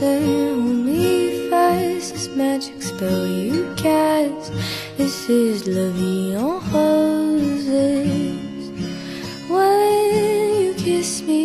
say only face this magic spell you cast. This is love on roses. When you kiss me.